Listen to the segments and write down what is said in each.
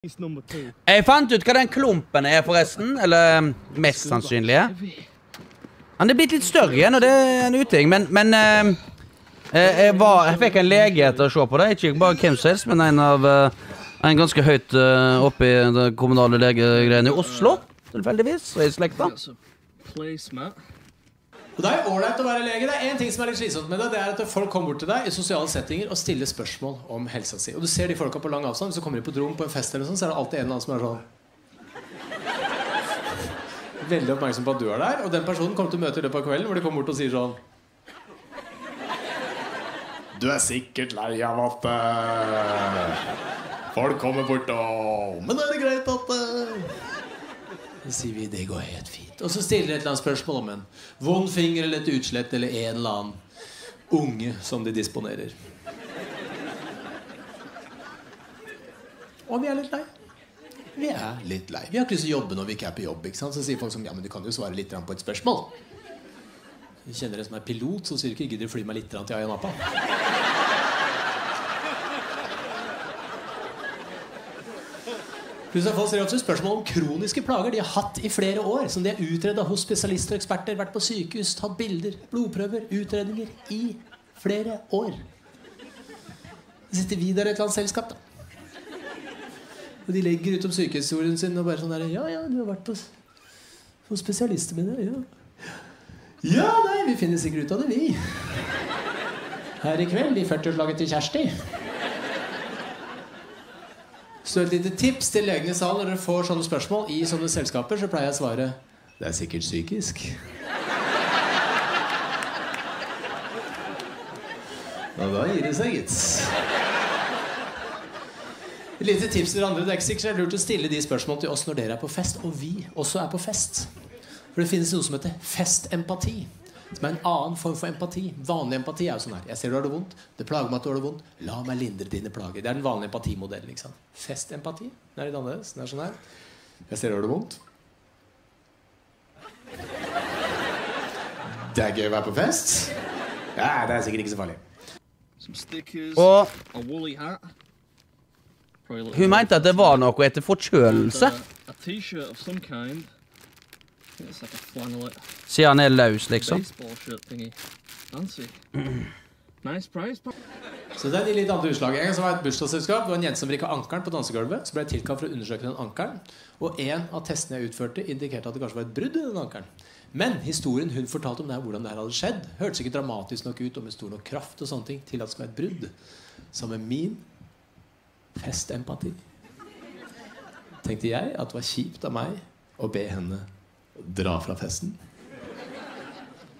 Jeg fant ut hva den klumpen er, forresten. Eller um, mest sannsynlige. Han er blitt litt større igjen, og det er en uting, men, men eh, jeg, var, jeg fikk en lege etter å se på det. Ikke bare hvem som helst, men en av eh, En ganske høyt uh, oppe i det kommunale legegreiene i Oslo, tilfeldigvis. Og i slekta. Og Det er ålreit å være lege. Det er én ting som er litt slitsomt med det. Det er at folk kommer bort til deg i sosiale settinger og stiller spørsmål om helsa si. Og du ser de folka på lang avstand. Hvis du kommer inn på et på en fest, eller sånn, så er det alltid en eller annen som er sånn Veldig oppmerksom på at du er der. Og den personen kommer til å møte i løpet av kvelden hvor de kommer bort og sier sånn Du er sikkert lei av at eh, folk kommer bort og Men er det greit at eh, så sier vi det går helt fint. Og så stiller de et eller annet spørsmål om en vond finger eller et utslett eller en eller annen unge som de disponerer. Og vi er litt lei. Vi er litt lei. Vi har ikke lyst til å jobbe når vi ikke er på jobb. ikke sant? Så sier folk som ja, men du kan jo svare litt på et spørsmål. Jeg kjenner en som er pilot, så sier du ikke gidder du fly meg litt til Ayia Napa. Folk stiller også spørsmål om kroniske plager de har hatt i flere år. Som de har utreda hos spesialister og eksperter, vært på sykehus, tatt bilder, blodprøver, utredninger i flere år. Så sitter vi der i et eller annet selskap, da. Og de legger ut om sykehushistorien sin og bare sånn der Ja, ja, du har vært på, hos spesialister mine. ja. Ja, nei, vi finner sikkert ut av det, vi. Her i kveld i 40-årslaget til Kjersti. Så et lite tips til legene i salen når dere får sånne spørsmål i sånne selskaper, så pleier jeg å svare Det er sikkert psykisk. Og da gir det seg, gitt. Et lite tips til dere andre. Det er ikke sikkert det er lurt å stille de spørsmålene til oss når dere er på fest, og vi også er på fest. For det finnes noe som heter festempati. Som er en annen form for empati. Vanlig empati er jo sånn her. Jeg ser du har det vondt. Det plager meg at du har det vondt. La meg lindre dine plager. Det er den vanlige empatimodellen. ikke sant? Festempati den er litt annerledes. Den er sånn her. Jeg ser du har det vondt. Det er gøy å være på fest. Ja, det er sikkert ikke så farlig. Og hun mente at det var noe etter forkjølelse, siden han er løs, liksom. Så det er de litt andre utslagene. En gang så var et bursdagsselskap. Det var en jente som vrikka ankelen på dansegulvet. Så ble jeg tilkalt for å undersøke den ankelen. Og en av testene jeg utførte, indikerte at det kanskje var et brudd i den ankelen. Men historien hun fortalte om det her, hvordan det her hadde skjedd, hørtes ikke dramatisk nok ut og med stor nok kraft og sånne ting til at det skulle være et brudd. Så med min festempati tenkte jeg at det var kjipt av meg å be henne dra fra festen.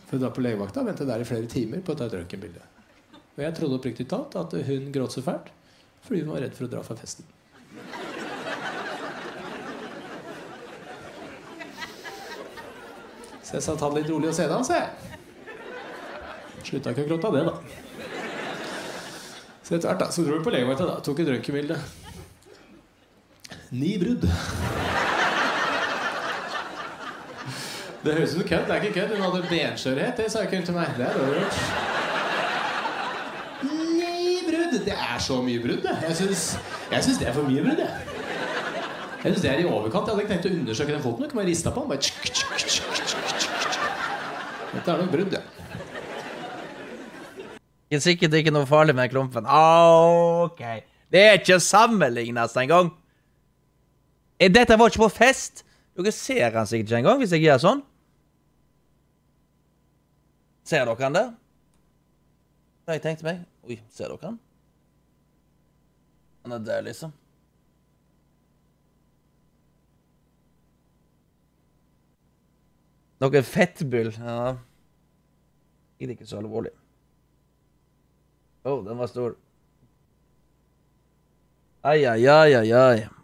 For å dra på legevakta og ventet der i flere timer på å ta et røntgenbilde. Og jeg trodde oppriktig talt at hun gråt så fælt fordi hun var redd for å dra fra festen. Så jeg sa ta det litt rolig og se deg, sa jeg. Slutta ikke å gråte av det, da. Så etter hvert da, så dro vi på legevakta da, tok et røntgenbilde. Ni brudd. Det høres ut som kødd. Det er ikke kødd. Hun hadde benskjørhet. Det sa ikke hun til meg. Det er. Ni brudd! Det er så mye brudd, det. Jeg syns, jeg syns det er for mye brudd, jeg. Jeg syns det er i overkant. Jeg hadde ikke tenkt å undersøke den foten. Jeg kunne bare rista på den. Bare tsk, tsk, tsk. Dette er nok brudd, ja. Det er sikkert ikke noe farlig med den klumpen. Ah, OK. Det er ikke sammenlignes engang. Eh, Dette var ikke på fest. Dere ser han sikkert ikke engang hvis jeg gjør sånn. Ser dere han der? Jeg tenkte meg. Oi, ser dere han? Han er der, liksom. Noe fettbull. Ja. Det er ikke så alvorlig. Å, den var stor. Ai, ai, ai, ai, ai.